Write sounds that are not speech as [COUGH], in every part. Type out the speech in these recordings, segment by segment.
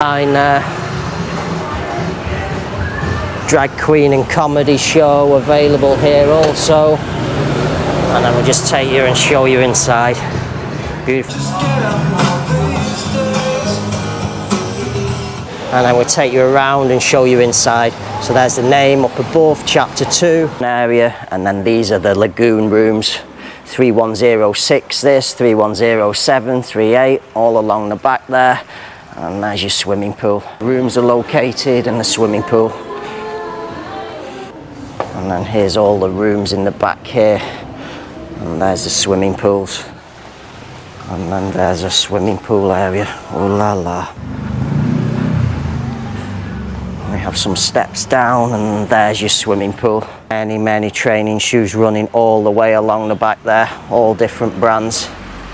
Sign there. Uh, drag queen and comedy show available here also. And then we'll just take you and show you inside. Beautiful. And then we'll take you around and show you inside. So there's the name up above, chapter two area, and then these are the lagoon rooms. 3106 this, 3107, 38, all along the back there. And there's your swimming pool. Rooms are located in the swimming pool. And then here's all the rooms in the back here. And there's the swimming pools. And then there's a swimming pool area. Oh la la. We have some steps down and there's your swimming pool. Many, many training shoes running all the way along the back there, all different brands.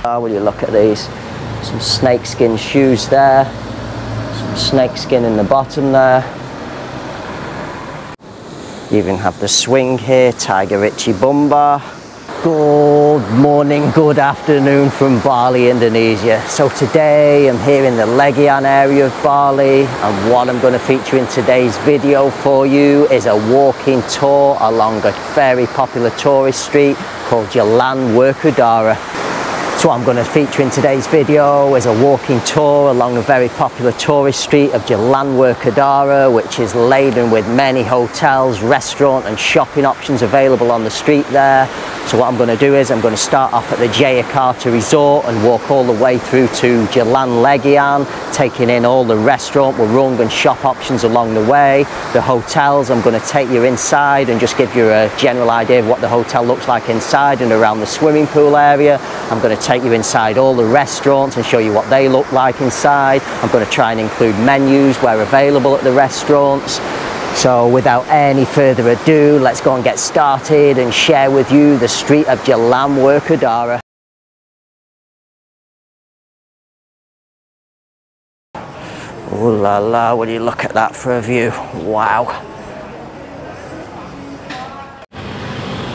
How will you look at these? Some snakeskin shoes there, some snakeskin in the bottom there. You even have the swing here, Tiger Ritchie Bumbar. Good morning, good afternoon from Bali, Indonesia. So today I'm here in the Legian area of Bali and what I'm going to feature in today's video for you is a walking tour along a very popular tourist street called Jalan Werkudara. So what I'm going to feature in today's video is a walking tour along a very popular tourist street of Jalan Werkudara which is laden with many hotels, restaurant and shopping options available on the street there. So what I'm going to do is I'm going to start off at the Jayakarta Resort and walk all the way through to Jalan Legian, taking in all the restaurant, warung and shop options along the way. The hotels, I'm going to take you inside and just give you a general idea of what the hotel looks like inside and around the swimming pool area. I'm going to take you inside all the restaurants and show you what they look like inside. I'm going to try and include menus where available at the restaurants. So without any further ado, let's go and get started and share with you the street of Jalan Werkudara. Ooh la la, will you look at that for a view? Wow.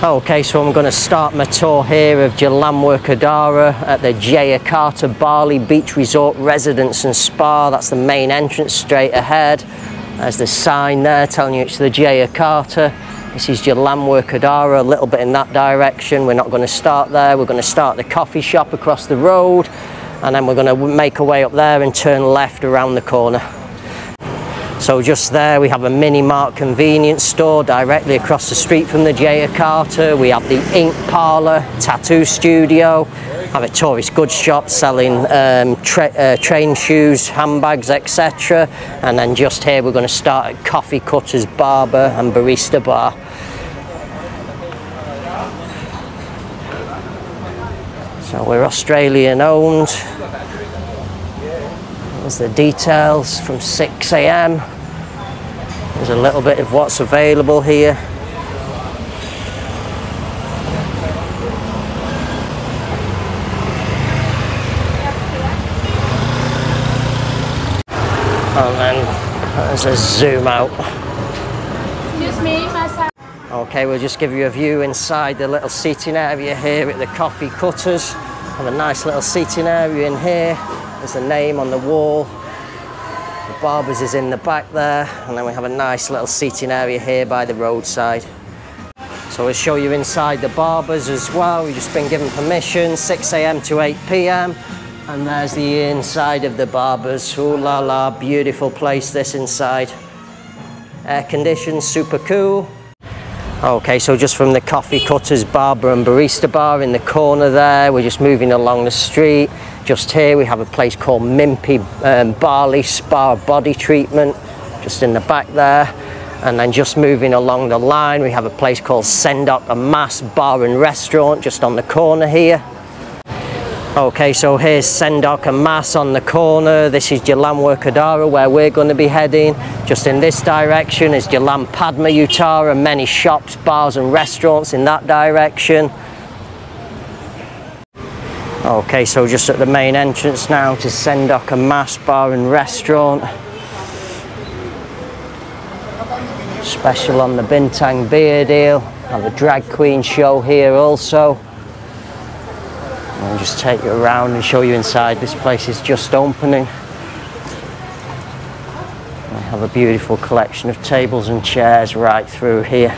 Okay, so I'm going to start my tour here of Jalan Werkudara at the Jayakarta Bali Beach Resort Residence and Spa. That's the main entrance straight ahead. There's the sign there telling you it's the Jayakarta. This is Jalan Werkudara, a little bit in that direction. We're not going to start there. We're going to start the coffee shop across the road and then we're going to make our way up there and turn left around the corner. So just there we have a mini mart convenience store directly across the street from the Jayakarta. We have the ink parlour, tattoo studio, have a tourist goods shop selling um, tra uh, train shoes, handbags, etc. And then just here we're going to start at Coffee Cutters Barber and Barista Bar. So we're Australian owned. There's the details from 6 a.m. There's a little bit of what's available here. And then there's a zoom out. Excuse me, massage. Okay, we'll just give you a view inside the little seating area here at the Coffee Cutters. Have a nice little seating area in here. A name on the wall. The Barbers is in the back there. And then we have a nice little seating area here by the roadside. So we'll show you inside the Barbers as well. We've just been given permission, 6 a.m. to 8 p.m. And there's the inside of the Barbers. Ooh la la, beautiful place this inside. Air conditioned, super cool. Okay, so just from the Coffee Cutters Barber and Barista Bar in the corner there, we're just moving along the street. Just here we have a place called Mimpi um, Bali Spa Body Treatment, just in the back there. And then just moving along the line, we have a place called Sendok Emas Bar and Restaurant, just on the corner here. Okay, so here's Sendok Emas on the corner. This is Jalan Werkudara where we're going to be heading. Just in this direction is Jalan Padma Utara, many shops, bars and restaurants in that direction. Okay, so just at the main entrance now to Sendok Emas Bar and Restaurant. Special on the Bintang beer deal. Have a drag queen show here also. I'll just take you around and show you inside. This place is just opening. We have a beautiful collection of tables and chairs right through here.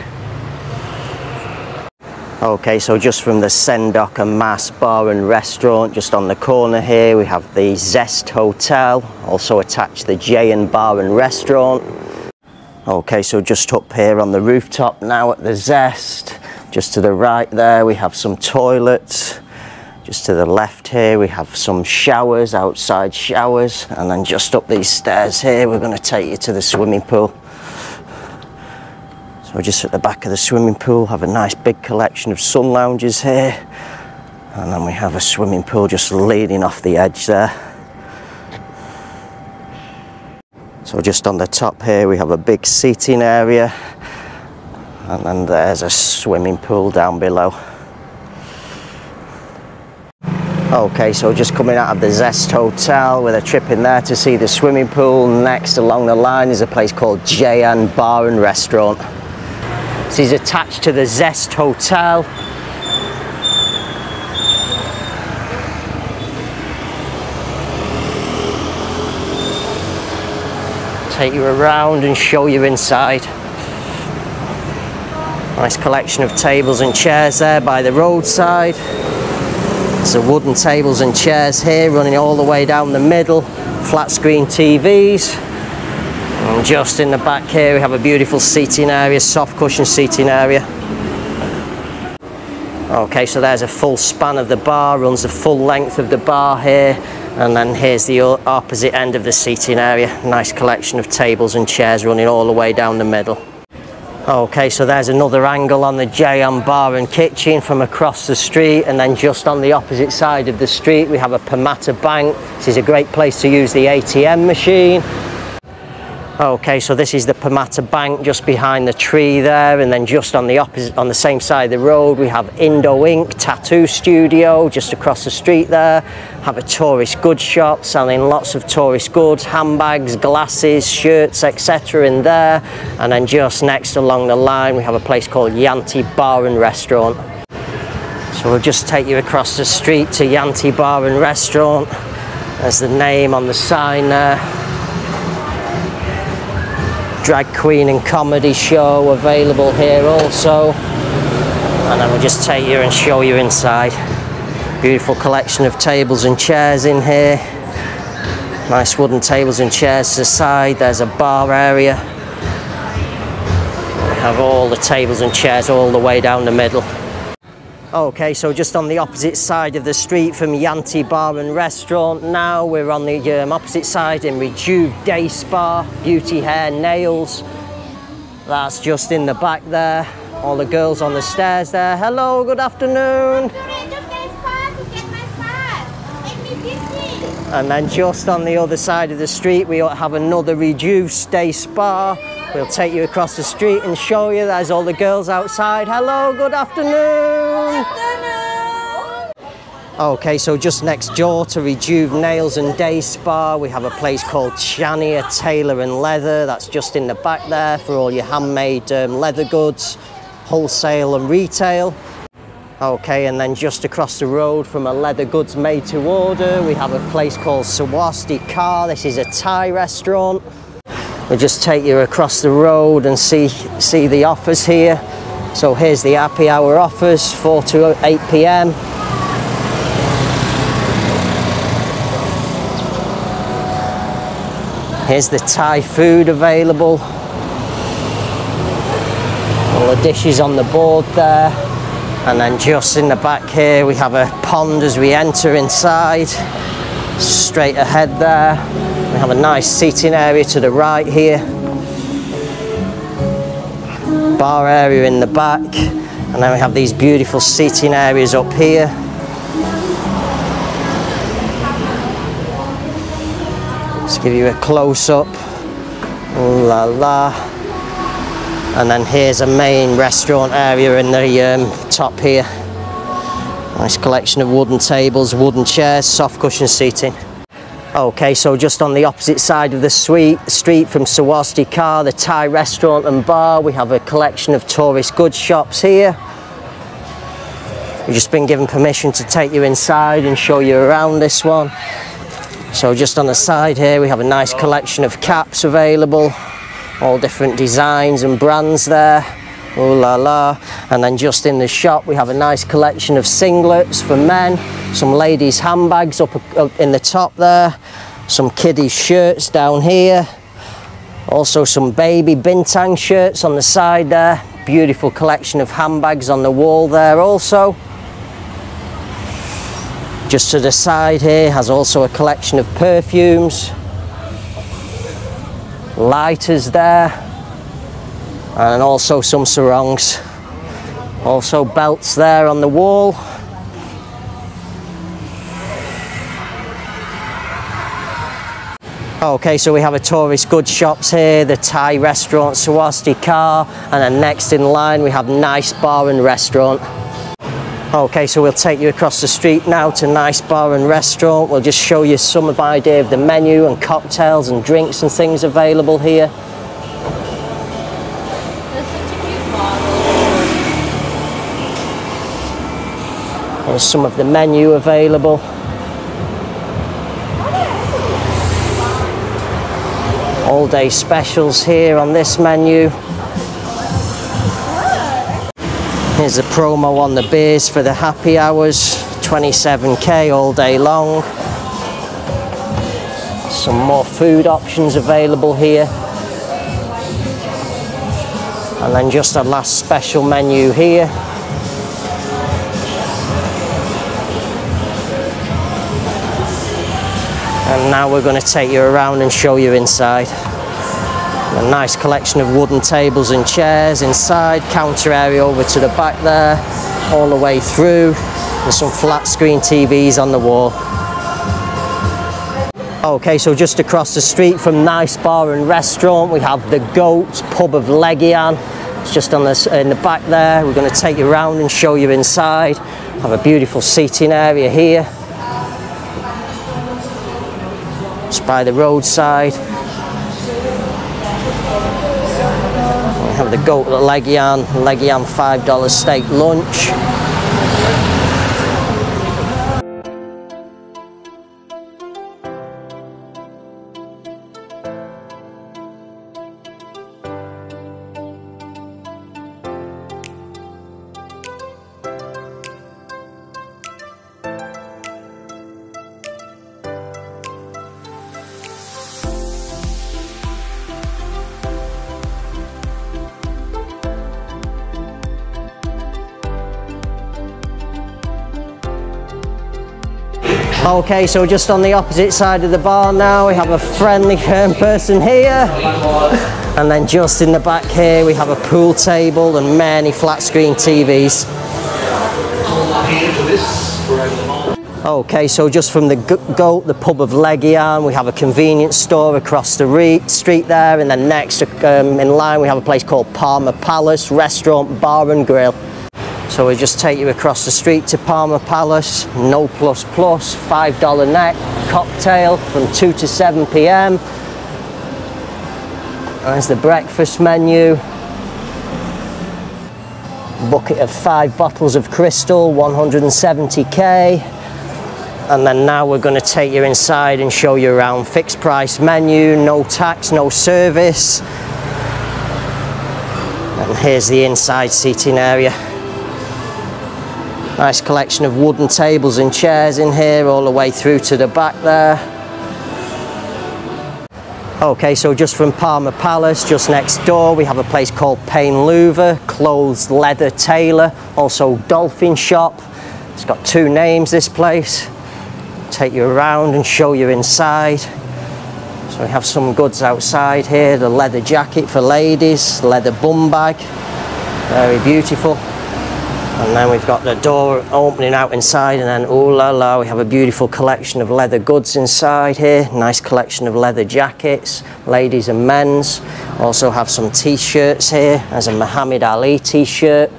Okay, so just from the Sendok Emas Bar and Restaurant, just on the corner here, we have the Zest Hotel, also attached the Jaen Bar and Restaurant. Okay, so just up here on the rooftop now at the Zest, just to the right there, we have some toilets. Just to the left here, we have some showers, outside showers, and then just up these stairs here, we're going to take you to the swimming pool. So we're just at the back of the swimming pool, have a nice big collection of sun lounges here, and then we have a swimming pool just leading off the edge there. So just on the top here, we have a big seating area, and then there's a swimming pool down below. Okay, so just coming out of the Zest Hotel with a trip in there to see the swimming pool. Next along the line is a place called Jaen Bar and Restaurant. This is attached to the Zest Hotel. Take you around and show you inside. Nice collection of tables and chairs there by the roadside. So wooden tables and chairs here running all the way down the middle, flat screen TVs. And just in the back here we have a beautiful seating area, soft cushion seating area. Okay, so there's a full span of the bar, runs the full length of the bar here, and then here's the opposite end of the seating area. Nice collection of tables and chairs running all the way down the middle. Okay, so there's another angle on the Jaen Bar and Kitchen from across the street and then just on the opposite side of the street we have a Permata Bank. This is a great place to use the ATM machine. Okay, so this is the Permata Bank just behind the tree there and then just on the opposite, on the same side of the road we have Indo Ink Tattoo Studio just across the street there. Have a tourist goods shop selling lots of tourist goods, handbags, glasses, shirts, etc. in there. And then just next along the line we have a place called Yanti Bar and Restaurant. So we'll just take you across the street to Yanti Bar and Restaurant. There's the name on the sign there drag queen and comedy show available here also. And then we'll just take you and show you inside. Beautiful collection of tables and chairs in here. Nice wooden tables and chairs to the side. There's a bar area. We have all the tables and chairs all the way down the middle Okay, so just on the opposite side of the street from Yanti Bar and Restaurant now, we're on the um, opposite side in Rejuv Day Spa, beauty hair, nails. That's just in the back there. All the girls on the stairs there. Hello, good afternoon. And then just on the other side of the street, we have another Rejuv Day Spa. We'll take you across the street and show you. There's all the girls outside. Hello, good afternoon. Okay, so just next door to Rejuv Nails and Day Spa, we have a place called Chania Tailor and Leather. That's just in the back there for all your handmade um, leather goods, wholesale and retail. Okay, and then just across the road from a leather goods made to order, we have a place called Sawasti Car. This is a Thai restaurant. We'll just take you across the road and see, see the offers here. So here's the happy hour offers, 4 to 8 p.m. Here's the Thai food available. All the dishes on the board there. And then just in the back here, we have a pond as we enter inside. Straight ahead there. We have a nice seating area to the right here. Bar area in the back. And then we have these beautiful seating areas up here. Let's give you a close-up. La la. And then here's a main restaurant area in the um, top here. Nice collection of wooden tables, wooden chairs, soft cushion seating. Okay, so just on the opposite side of the suite, street from Sawasdeka, the Thai restaurant and bar, we have a collection of tourist goods shops here. We've just been given permission to take you inside and show you around this one. So just on the side here we have a nice collection of caps available, all different designs and brands there. Ooh la la. And then just in the shop we have a nice collection of singlets for men, some ladies handbags up, up in the top there, some kiddies shirts down here, also some baby bintang shirts on the side there, beautiful collection of handbags on the wall there also. Just to the side here has also a collection of perfumes, lighters there, and also some sarongs. Also belts there on the wall. Okay, so we have a tourist goods shops here, the Thai restaurant Sawasdeka, and then next in line we have Nice Bar and Restaurant. Okay, so we'll take you across the street now to Nice Bar and Restaurant. We'll just show you some of idea of the menu and cocktails and drinks and things available here. That's such a cute model. There's some of the menu available. All day specials here on this menu. Here's the promo on the beers for the happy hours, 27k all day long. Some more food options available here. And then just a last special menu here. And now we're going to take you around and show you inside. A nice collection of wooden tables and chairs inside, counter area over to the back there, all the way through, and some flat screen TVs on the wall. Okay, so just across the street from Nice Bar and Restaurant, we have the Goat Pub of Legian. It's just on this in the back there. We're going to take you around and show you inside. Have a beautiful seating area here. By the roadside. We have the goat Legian, Legian $5 steak lunch. Okay, so just on the opposite side of the bar now, we have a friendly [LAUGHS] um, person here. And then just in the back here, we have a pool table and many flat screen TVs. Okay, so just from the Goat, the pub of Legian, we have a convenience store across the re- street there, and then next um, in line we have a place called Parma Palace Restaurant, Bar and Grill. So we just take you across the street to Parma Palace, no plus plus, $5 net, cocktail from 2 to 7 p.m. There's the breakfast menu. Bucket of five bottles of crystal, 170k. And then now we're going to take you inside and show you around fixed price menu, no tax, no service. And here's the inside seating area. Nice collection of wooden tables and chairs in here all the way through to the back there. Okay, so just from Parma Palace, just next door, we have a place called Payne Louver, Clothes Leather Tailor, also Dolphin Shop. It's got two names, this place. Take you around and show you inside. So we have some goods outside here, the leather jacket for ladies, leather bum bag, very beautiful. And then we've got the door opening out inside and then ooh la la, we have a beautiful collection of leather goods inside here. Nice collection of leather jackets, ladies and men's. Also have some t-shirts here. There's a Muhammad Ali t-shirt.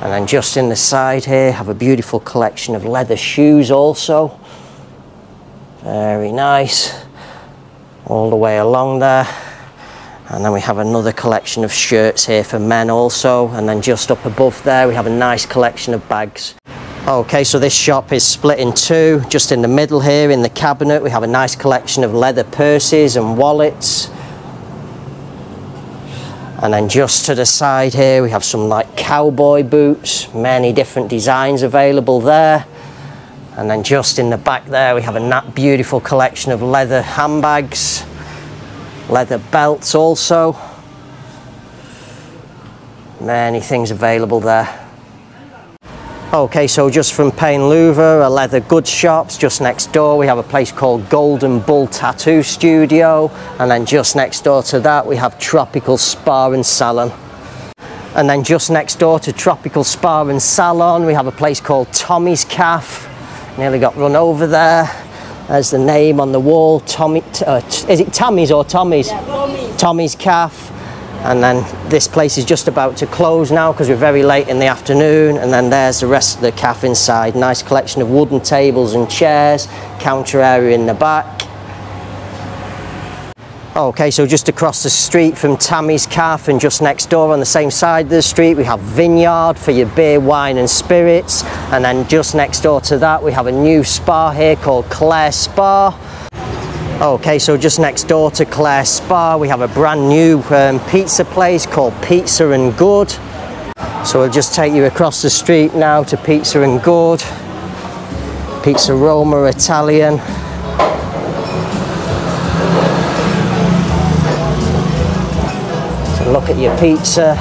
And then just in the side here, have a beautiful collection of leather shoes also. Very nice. All the way along there. And then we have another collection of shirts here for men also. And then just up above there, we have a nice collection of bags. Okay, so this shop is split in two. Just in the middle here in the cabinet, we have a nice collection of leather purses and wallets. And then just to the side here, we have some like cowboy boots, many different designs available there. And then just in the back there, we have a beautiful collection of leather handbags, leather belts also. Many things available there. Okay, so just from Payne Louvre, a leather goods shops. Just next door, we have a place called Golden Bull Tattoo Studio. And then just next door to that, we have Tropical Spa and Salon. And then just next door to Tropical Spa and Salon, we have a place called Tommy's Calf. Nearly got run over there. There's the name on the wall. Tommy, uh, is it Tommy's or Tommy's? Tommy's Calf. And then this place is just about to close now because we're very late in the afternoon. And then there's the rest of the cafe inside. Nice collection of wooden tables and chairs, counter area in the back. Okay, so just across the street from Tammy's Cafe and just next door on the same side of the street, we have Vineyard for your beer, wine and spirits. And then just next door to that, we have a new spa here called Claire Spa. Okay, so just next door to Claire Spa, we have a brand new um, pizza place called Pizza N Good. So we'll just take you across the street now to Pizza N Good. Pizza Roma Italian. Look at your pizza.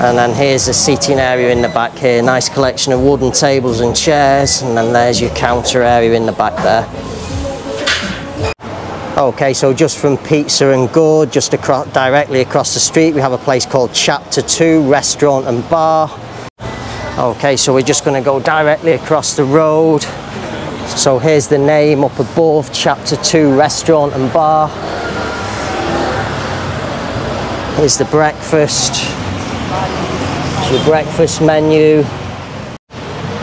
And then here's the seating area in the back here. Nice collection of wooden tables and chairs. And then there's your counter area in the back there. Okay, so just from Pizza N Good, just across, directly across the street, we have a place called Chapter 2 Restaurant and Bar. Okay, so we're just going to go directly across the road. So here's the name up above, Chapter 2 Restaurant and Bar. Here's the breakfast. Here's your breakfast menu.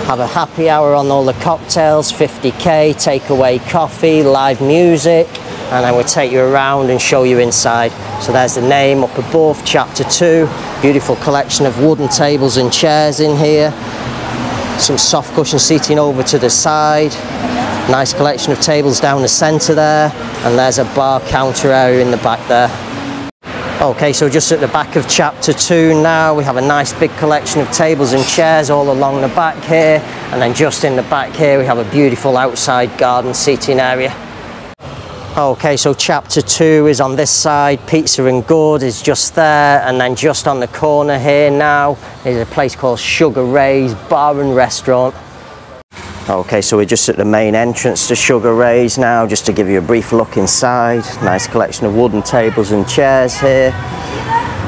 Have a happy hour on all the cocktails, 50k, takeaway coffee, live music and then we'll take you around and show you inside. So there's the name up above, chapter two. Beautiful collection of wooden tables and chairs in here. Some soft cushion seating over to the side. Nice collection of tables down the centre there. And there's a bar counter area in the back there. Okay, so just at the back of chapter two now, we have a nice big collection of tables and chairs all along the back here. And then just in the back here, we have a beautiful outside garden seating area. Okay, so chapter two is on this side, Pizza N Good is just there, and then just on the corner here now is a place called Sugar Ray's Bar and Restaurant. Okay, so we're just at the main entrance to Sugar Ray's now, just to give you a brief look inside. Nice collection of wooden tables and chairs here.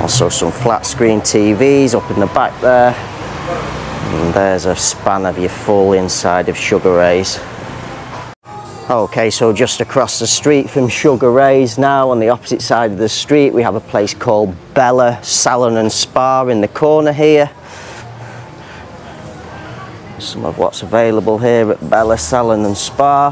Also some flat screen TVs up in the back there. And there's a span of your full inside of Sugar Ray's. Okay, so just across the street from Sugar Ray's now, on the opposite side of the street, we have a place called Bella Salon and Spa in the corner here. Some of what's available here at Bella Salon and Spa.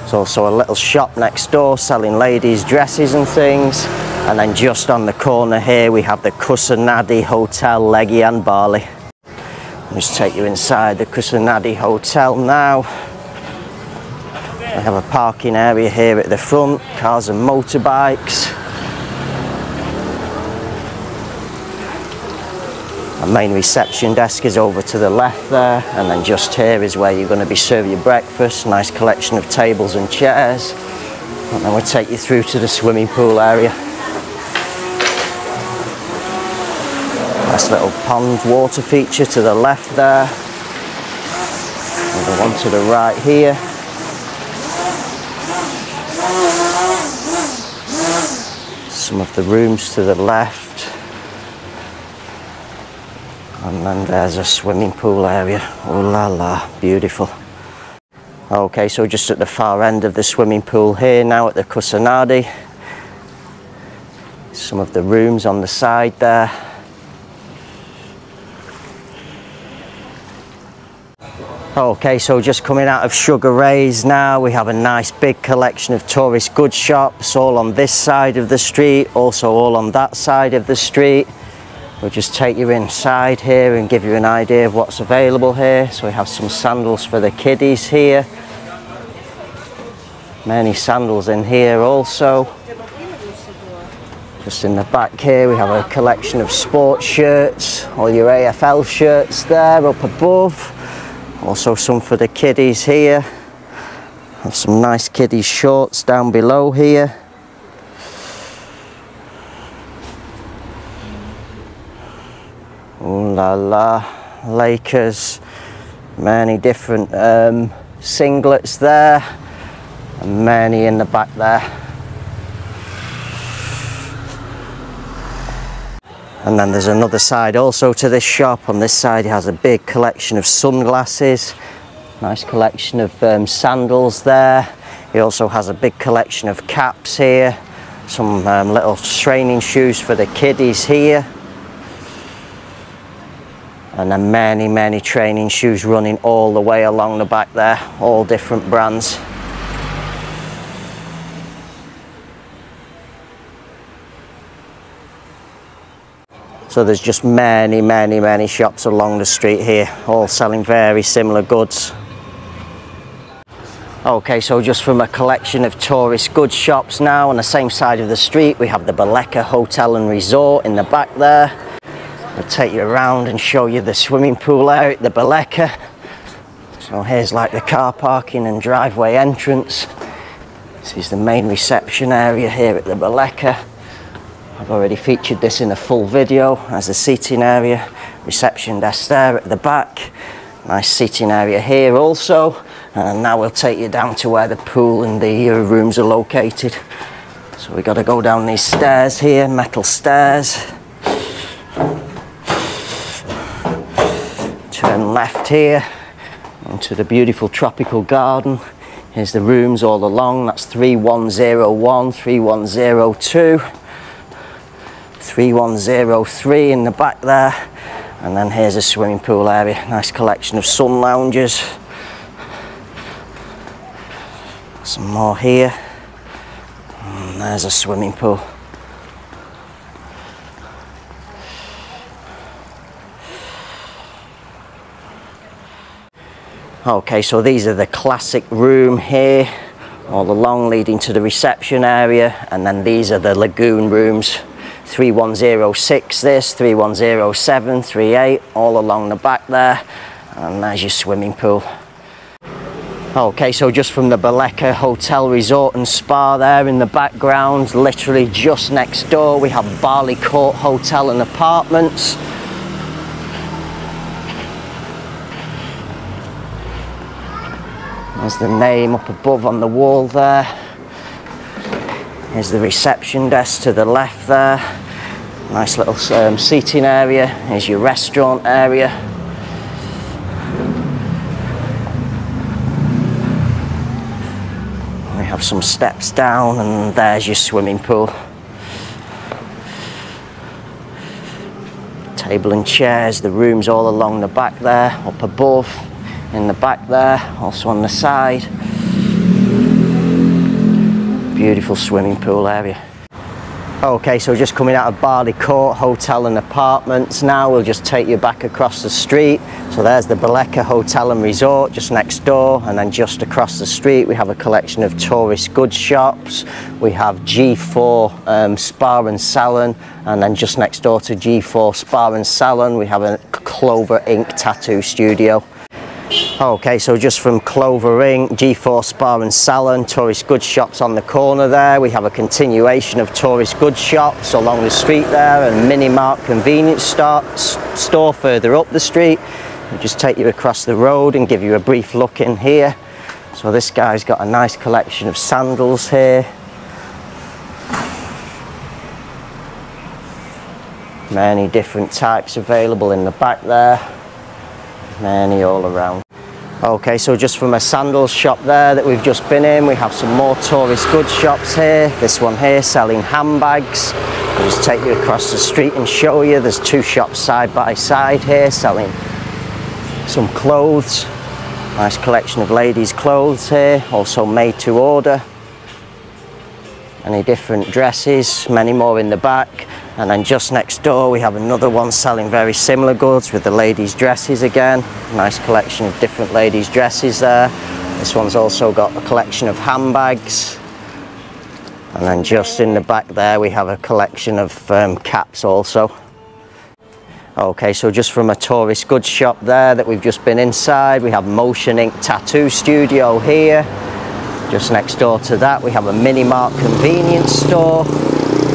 There's also a little shop next door selling ladies' dresses and things. And then just on the corner here, we have the Kusanadi Hotel Legian Bali. I'll just take you inside the Kusanadi Hotel now. We have a parking area here at the front, cars and motorbikes. Our main reception desk is over to the left there, and then just here is where you're going to be serving your breakfast. Nice collection of tables and chairs. And then we'll take you through to the swimming pool area. Nice little pond water feature to the left there. And the one to the right here. Some of the rooms to the left. And then there's a swimming pool area. Oh la la, beautiful. Okay, so just at the far end of the swimming pool here now at the Kusanadi. Some of the rooms on the side there. Okay, so just coming out of Sugar Ray's now, we have a nice big collection of tourist goods shops all on this side of the street, also all on that side of the street. We'll just take you inside here and give you an idea of what's available here. So we have some sandals for the kiddies here. Many sandals in here also. Just in the back here we have a collection of sports shirts, all your AFL shirts there up above. Also some for the kiddies here. Have some nice kiddies shorts down below here. Ooh la la, Lakers, many different um, singlets there, and many in the back there. And then there's another side also to this shop. On this side it has a big collection of sunglasses, nice collection of um, sandals there. He also has a big collection of caps here, some um, little training shoes for the kiddies here and then many many training shoes running all the way along the back there all different brands. So there's just many many many shops along the street here all selling very similar goods. Okay, so just from a collection of tourist goods shops now on the same side of the street we have the Baleka Hotel and Resort in the back there I'll take you around and show you the swimming pool out the Baleka. So here's like the car parking and driveway entrance. This is the main reception area here at the Baleka. I've already featured this in a full video as a seating area. Reception desk there at the back. Nice seating area here also. And now we'll take you down to where the pool and the uh, rooms are located. So we've got to go down these stairs here, metal stairs. Turn left here into the beautiful tropical garden. Here's the rooms all along, that's 3101, 3102, 3103 in the back there. And then here's a swimming pool area, nice collection of sun lounges. Some more here. And there's a swimming pool. Okay, so these are the classic room here, all along leading to the reception area, and then these are the lagoon rooms. 3106 this, 3107, 38, all along the back there, and there's your swimming pool. Okay, so just from the Baleka Hotel Resort and Spa there in the background, literally just next door, we have Bali Court Hotel and Apartments. There's the name up above on the wall there. Here's the reception desk to the left there. Nice little um, seating area. Here's your restaurant area. We have some steps down and there's your swimming pool. Table and chairs, the rooms all along the back there, up above in the back there, also on the side. Beautiful swimming pool area. Okay, so just coming out of Bali Court Hotel and Apartments now, we'll just take you back across the street. So there's the Baleka Hotel and Resort just next door, and then just across the street we have a collection of tourist goods shops. We have G4 um, Spa and Salon, and then just next door to G4 Spa and Salon we have a Clover Ink Tattoo Studio. Okay, so just from Clover Ink, G4 Spa and Salon, tourist goods shops on the corner there. We have a continuation of tourist goods shops along the street there and Mini Mart convenience stores, store further up the street. We'll just take you across the road and give you a brief look in here. So this guy's got a nice collection of sandals here. Many different types available in the back there. Many all around. Okay, so just from a sandals shop there that we've just been in, we have some more tourist goods shops here. This one here selling handbags. I'll just take you across the street and show you. There's two shops side by side here selling some clothes. Nice collection of ladies' clothes here, also made to order. Any different dresses, many more in the back. And then just next door we have another one selling very similar goods with the ladies' dresses again. Nice collection of different ladies' dresses there. This one's also got a collection of handbags. And then just in the back there we have a collection of um, caps also. Okay, so just from a tourist goods shop there that we've just been inside, we have Motion Ink Tattoo Studio here. Just next door to that we have a Mini Mart convenience store.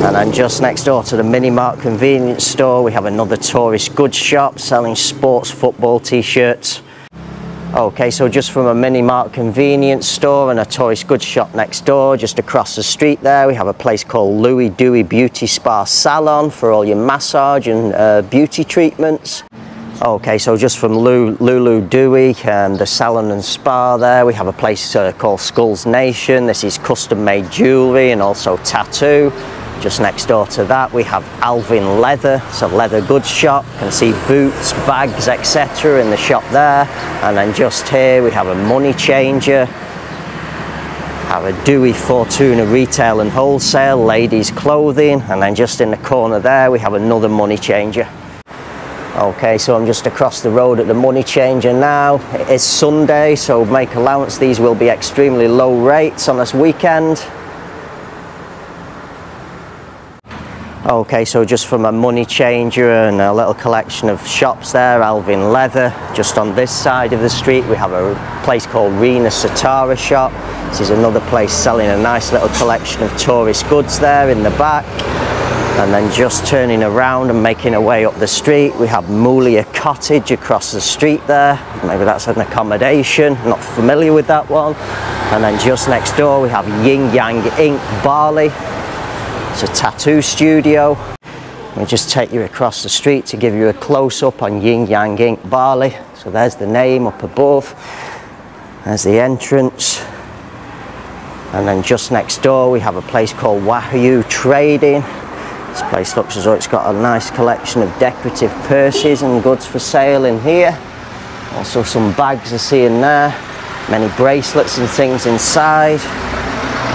And then just next door to the Mini Mart convenience store we have another tourist goods shop selling sports football t-shirts. Okay, so just from a mini mart convenience store and a tourist goods shop next door, just across the street there, we have a place called Lulu Dewi Beauty Spa Salon for all your massage and uh, beauty treatments. Okay, so just from Lulu Dewi and the salon and spa there, we have a place uh, called Skulls Nation. This is custom made jewellery and also tattoo. Just next door to that we have Alvin Leather, it's a leather goods shop. You can see boots, bags, etc. in the shop there. And then just here we have a money changer. Have a Dewey Fortuna retail and wholesale, ladies clothing. And then just in the corner there we have another money changer. Okay, so I'm just across the road at the money changer now. It is Sunday, so make allowance. These will be extremely low rates on this weekend. Okay, so just from a money changer and a little collection of shops there, Alvin Leather. Just on this side of the street, we have a place called Rena Satara shop. This is another place selling a nice little collection of tourist goods there in the back. And then just turning around and making our way up the street, we have Mulia Cottage across the street there. Maybe that's an accommodation, not familiar with that one. And then just next door, we have Yin Yang Ink Bali. It's a tattoo studio. We just take you across the street to give you a close-up on Yin Yang Ink Bali. So there's the name up above. There's the entrance. And then just next door we have a place called Wahyu Trading. This place looks as though it's got a nice collection of decorative purses and goods for sale in here. Also some bags are seeing there. Many bracelets and things inside.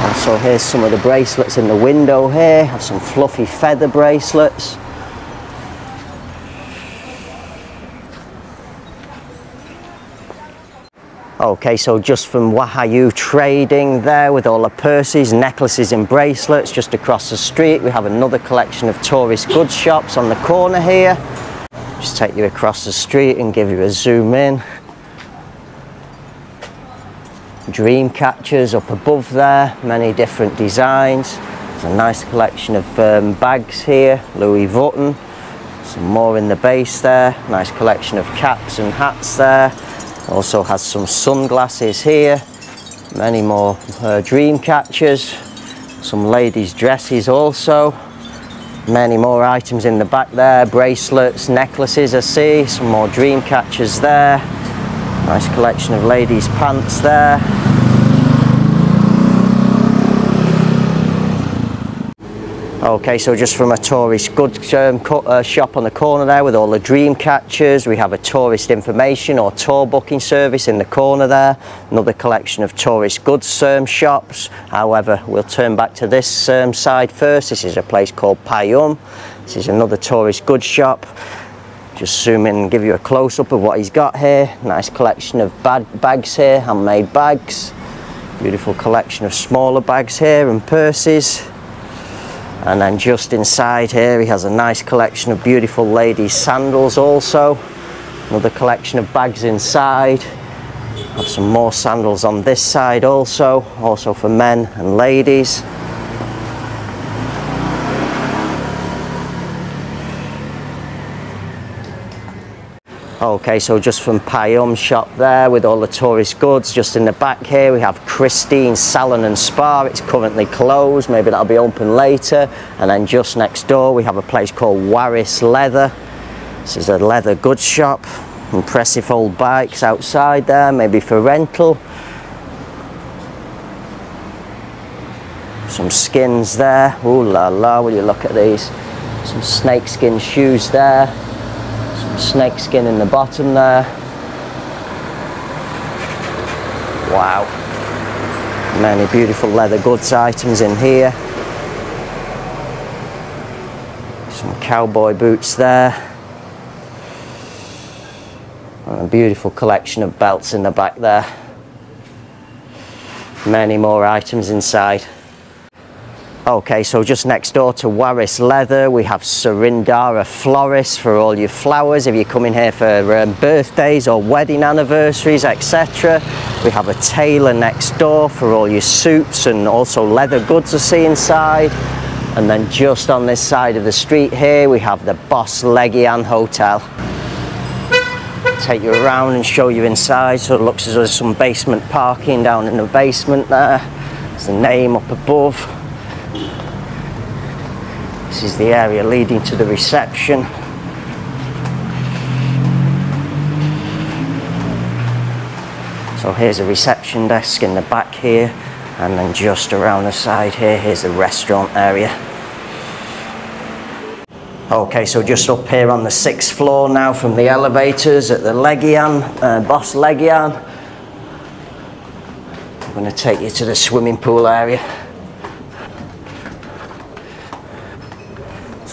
Also here's some of the bracelets in the window here. Have some fluffy feather bracelets. Okay, so just from Wahyu Trading there with all the purses, necklaces and bracelets just across the street. We have another collection of tourist goods shops on the corner here. Just take you across the street and give you a zoom in dream catchers up above there, many different designs. There's a nice collection of um, bags here, Louis Vuitton. Some more in the base there, nice collection of caps and hats there. Also has some sunglasses here, many more uh, dream catchers, some ladies dresses also. Many more items in the back there, bracelets, necklaces I see, some more dream catchers there. Nice collection of ladies pants there. Okay, so just from a tourist goods um, uh, shop on the corner there with all the dream catchers, we have a tourist information or tour booking service in the corner there. Another collection of tourist goods um, shops. However, we'll turn back to this um, side first. This is a place called Payum. This is another tourist goods shop. Just zoom in and give you a close-up of what he's got here. Nice collection of bag bags here, handmade bags. Beautiful collection of smaller bags here and purses. And then just inside here he has a nice collection of beautiful ladies sandals also. Another collection of bags inside. Have some more sandals on this side also, also for men and ladies. Okay, so just from Payum shop there with all the tourist goods. Just in the back here we have Christine Salon and Spa. It's currently closed, maybe that'll be open later. And then just next door we have a place called Warris Leather. This is a leather goods shop. Impressive old bikes outside there, maybe for rental. Some skins there. Ooh la la, will you look at these? Some snakeskin shoes there snake skin in the bottom there. Wow. Many beautiful leather goods items in here. Some cowboy boots there. And a beautiful collection of belts in the back there. Many more items inside. Okay, so just next door to Waris Leather, we have Sarindara Florists for all your flowers. If you're coming here for um, birthdays or wedding anniversaries, etc. We have a tailor next door for all your suits and also leather goods to see inside. And then just on this side of the street here, we have the Boss Legian Hotel. Take you around and show you inside. So it looks as though there's some basement parking down in the basement there. There's the name up above. This is the area leading to the reception. So here's a reception desk in the back here and then just around the side here, here's the restaurant area. Okay, so just up here on the sixth floor now from the elevators at the Legian, uh, Boss Legian. I'm going to take you to the swimming pool area.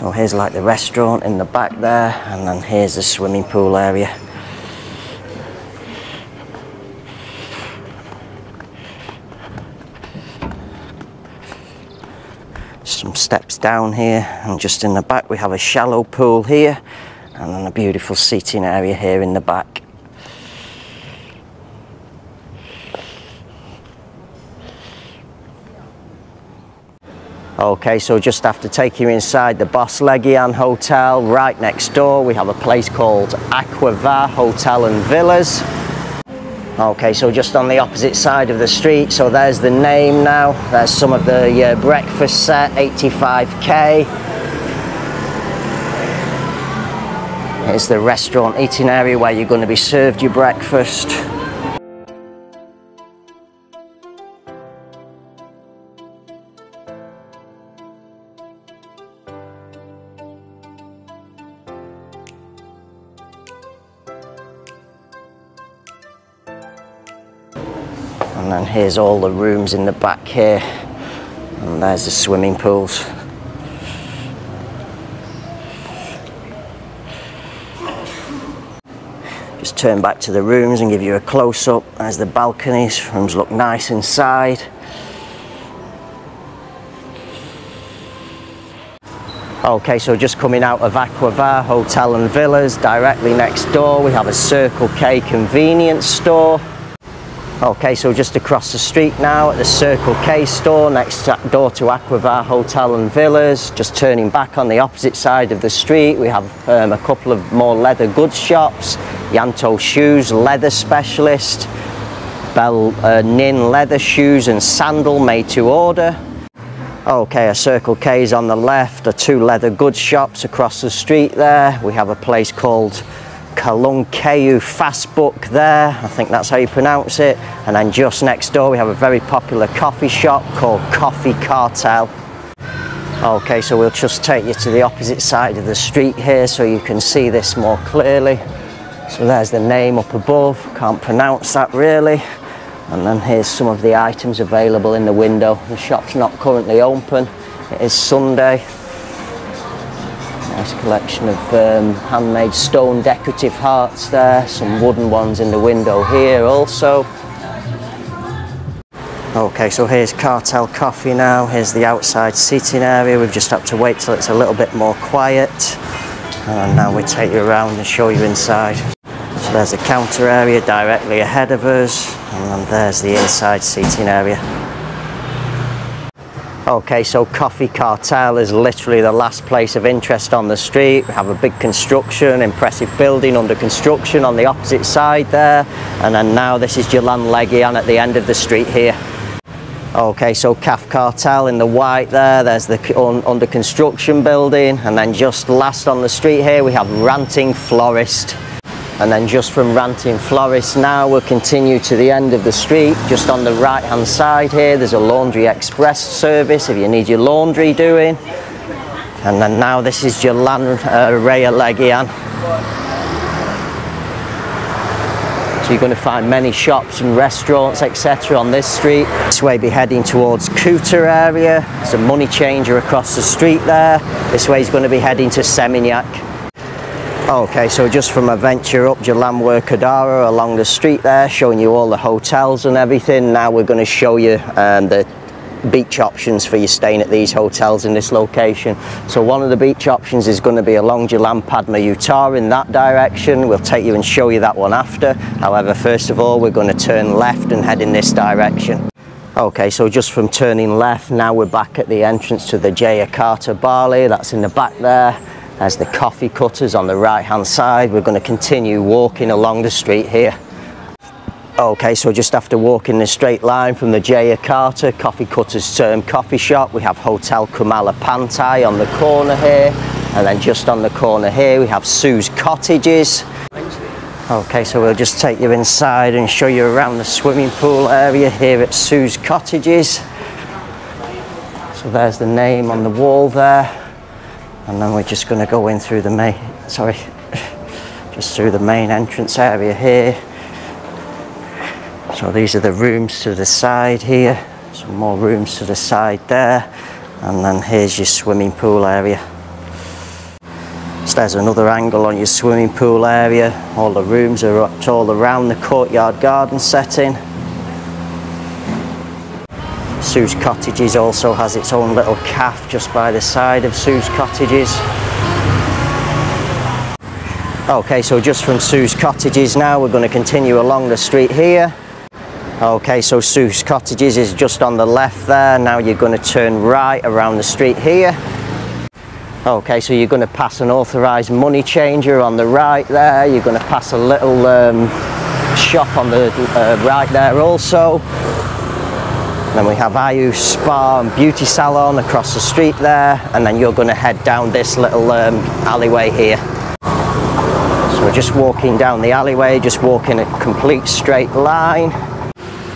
So here's like the restaurant in the back there, and then here's the swimming pool area. Some steps down here, and just in the back we have a shallow pool here, and then a beautiful seating area here in the back. Okay, so just after taking you inside the Boss Legian Hotel, right next door we have a place called AQ-VA Hotel and Villas. Okay, so just on the opposite side of the street, so there's the name now. There's some of the uh, breakfast set, 85k. Here's the restaurant eating area where you're going to be served your breakfast. And then here's all the rooms in the back here. And there's the swimming pools. Just turn back to the rooms and give you a close up. There's the balconies, rooms look nice inside. Okay, so just coming out of AQ-VA Hotel and Villas, directly next door we have a Circle K convenience store. Okay, so just across the street now at the Circle K store next door to AQ-VA Hotel and Villas. Just turning back on the opposite side of the street, we have um, a couple of more leather goods shops. Yanto Shoes, leather specialist. Bell uh, Nin leather shoes and sandal made to order. Okay, a Circle K is on the left, the two leather goods shops across the street there. We have a place called Kalunkeu Fast Book there, I think that's how you pronounce it. And then just next door we have a very popular coffee shop called Coffee Cartel. Okay, so we'll just take you to the opposite side of the street here so you can see this more clearly. So there's the name up above, can't pronounce that really. And then here's some of the items available in the window. The shop's not currently open, it is Sunday. Nice collection of um, handmade stone decorative hearts there, some wooden ones in the window here also. Okay, so here's Cartel Coffee now, here's the outside seating area, we've just had to wait till it's a little bit more quiet. And now we take you around and show you inside. So there's the counter area directly ahead of us, and there's the inside seating area. Okay, so Coffee Cartel is literally the last place of interest on the street. We have a big construction, impressive building under construction on the opposite side there. And then now this is Jalan Legian at the end of the street here. Okay, so Caf Cartel in the white there, there's the un under construction building. And then just last on the street here, we have Ranting Florist. And then just from Ranting Florist now, we'll continue to the end of the street. Just on the right hand side here, there's a Laundry Express service if you need your laundry doing. And then now this is Jalan uh, Raya Legian. So you're going to find many shops and restaurants, etc. on this street. This way be heading towards Kuta area. There's a money changer across the street there. This way is going to be heading to Seminyak. Okay, so just from a venture up Jalan Werkudara along the street there, showing you all the hotels and everything. Now we're going to show you um, the beach options for you staying at these hotels in this location. So one of the beach options is going to be along Jalan Padma Utara in that direction. We'll take you and show you that one after. However, first of all, we're going to turn left and head in this direction. Okay, so just from turning left, now we're back at the entrance to the Jayakarta Bali. That's in the back there. There's the coffee cutters on the right hand side. We're going to continue walking along the street here. Okay, so just after walking the straight line from the Jayakarta Coffee Cutters Term Coffee Shop, we have Hotel Kumala Pantai on the corner here. And then just on the corner here, we have Su's Cottages. Okay, so we'll just take you inside and show you around the swimming pool area here at Su's Cottages. So there's the name on the wall there. And then we're just going to go in through the main, sorry, [LAUGHS] just through the main entrance area here. So these are the rooms to the side here, some more rooms to the side there, and then here's your swimming pool area. So there's another angle on your swimming pool area. All the rooms are up all around the courtyard garden setting. Su's Cottages also has its own little cafe just by the side of Su's Cottages. Okay, so just from Su's Cottages now, we're going to continue along the street here. Okay, so Su's Cottages is just on the left there. Now you're going to turn right around the street here. Okay, so you're going to pass an authorised money changer on the right there. You're going to pass a little um, shop on the uh, right there also. Then we have Ayu Spa and Beauty Salon across the street there. And then you're going to head down this little um, alleyway here. So we're just walking down the alleyway, just walking a complete straight line.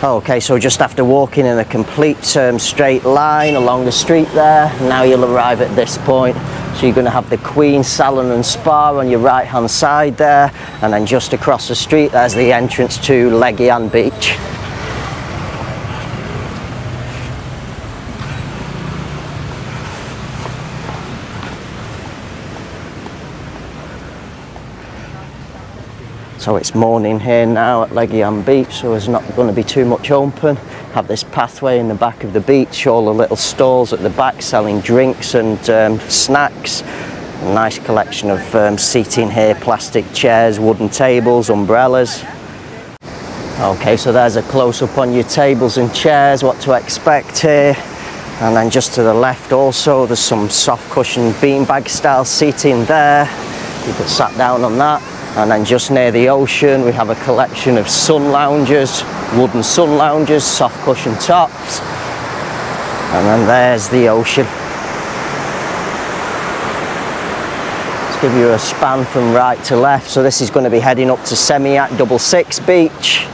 Okay, so just after walking in a complete um, straight line along the street there, now you'll arrive at this point. So you're going to have the Queen Salon and Spa on your right hand side there, and then just across the street there's the entrance to Legian Beach. So it's morning here now at Legian Beach, so there's not going to be too much open. Have this pathway in the back of the beach, all the little stalls at the back selling drinks and um, snacks. Nice collection of um, seating here, plastic chairs, wooden tables, umbrellas. Okay, so there's a close up on your tables and chairs, what to expect here. And then just to the left also, there's some soft cushion beanbag style seating there. You could sat down on that. And then just near the ocean, we have a collection of sun loungers, wooden sun loungers, soft cushion tops. And then there's the ocean. Let's give you a span from right to left. So this is going to be heading up to Seminyak Double Six Beach.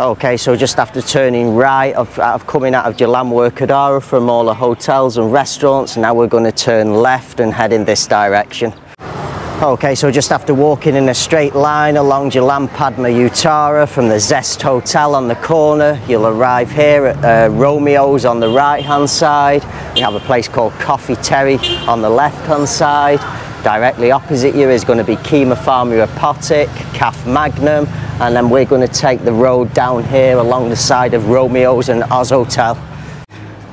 Okay, so just after turning right, of, of coming out of Jalan Werkudara from all the hotels and restaurants, now we're going to turn left and head in this direction. Okay, so just after walking in a straight line along Jalan Padma Utara from the Zest Hotel on the corner, you'll arrive here at uh, Romeo's on the right hand side. We have a place called Coffee Terry on the left hand side. Directly opposite you is going to be Kimia Farma Apotek, Caf Magnum, and then we're going to take the road down here along the side of Romeo's and Ossotel.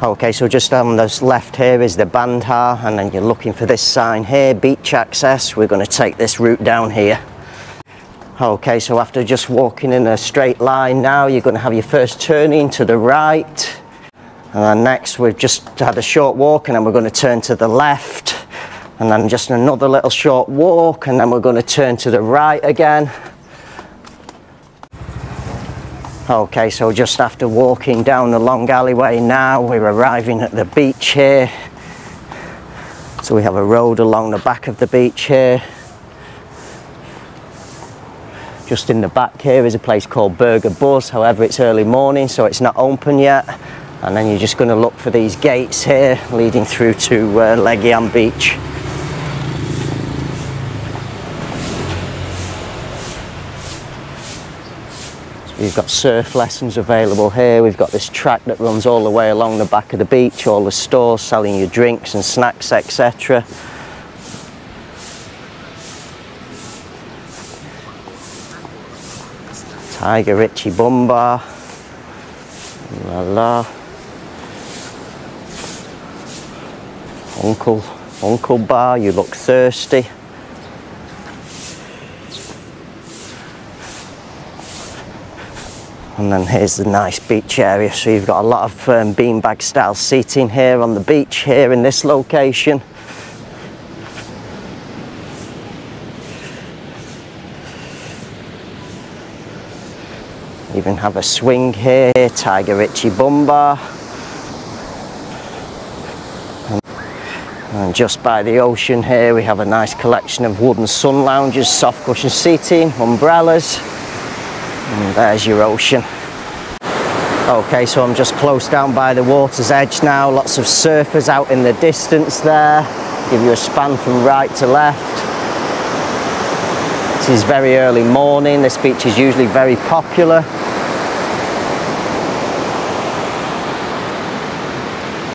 Okay, so just on the left here is the Bandha, and then you're looking for this sign here, beach access. We're going to take this route down here. Okay, so after just walking in a straight line now, you're going to have your first turning to the right. And then next, we've just had a short walk, and then we're going to turn to the left and then just another little short walk and then we're going to turn to the right again okay so just after walking down the long alleyway now we're arriving at the beach here. So we have a road along the back of the beach here. Just in the back here is a place called Burger Buzz however it's early morning so it's not open yet. And then you're just going to look for these gates here leading through to uh, Legian Beach. We've got surf lessons available here. We've got this track that runs all the way along the back of the beach, all the stores selling you drinks and snacks, etc. Tiger Richie Bumba. La la. Uncle, Uncle Bar, you look thirsty. And then here's the nice beach area. So you've got a lot of um, beanbag style seating here on the beach here in this location. Even have a swing here, Tiger Richie Bumbar. And just by the ocean here we have a nice collection of wooden sun lounges, soft cushion seating, umbrellas. And there's your ocean. Okay, so I'm just close down by the water's edge now. Lots of surfers out in the distance there. Give you a span from right to left. This is very early morning. This beach is usually very popular.